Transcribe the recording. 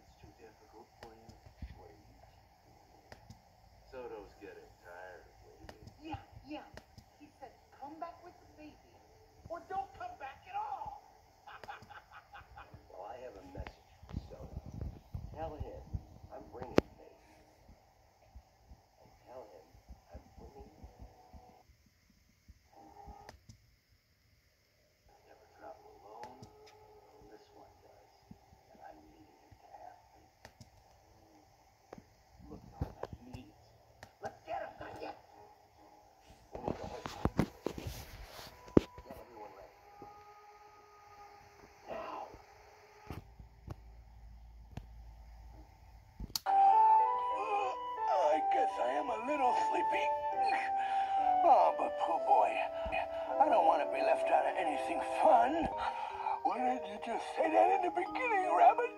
it's too difficult, please wait. Soto's getting tired. anything fun. Why didn't you just say that in the beginning, Rabbit?